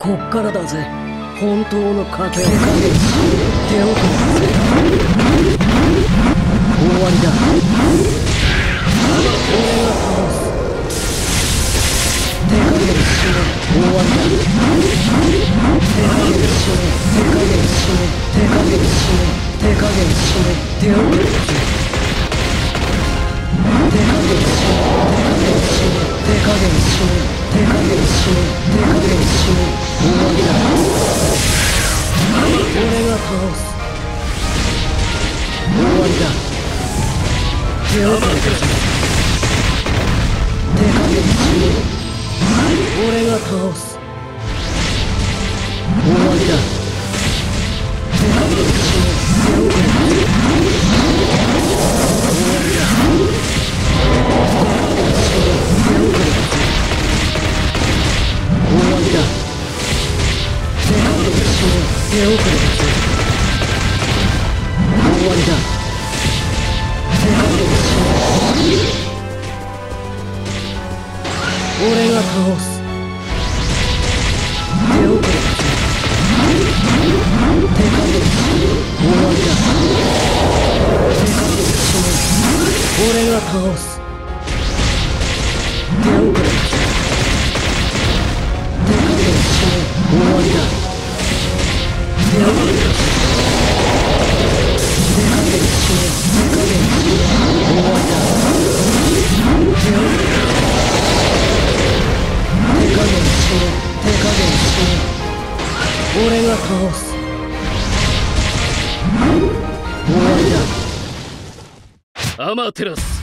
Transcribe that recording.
こっからだぜ。本当の賭けをかける手遅れだ。ぜ終わりだ俺が倒す手加減しろ。終わりだ手加減しろ。手加減しろ。手加減しろ。手加減しろ。手遅れだぜ手加減しろ。手加減しろ。手加減しろ。手加減しろ。手加減し倒す終わりだ。手遅れだ。ぜ手加減しろ俺が倒す終わりだ。手加減しろ手遅れだ。ぜ終わりだ。手加減しろ手遅れだ。倒す。手遅れだ手加減終わりだ手加減しろ俺が倒す。手遅れだ手加減しろ終わりだ俺が倒す。終わりだ。アマテラス。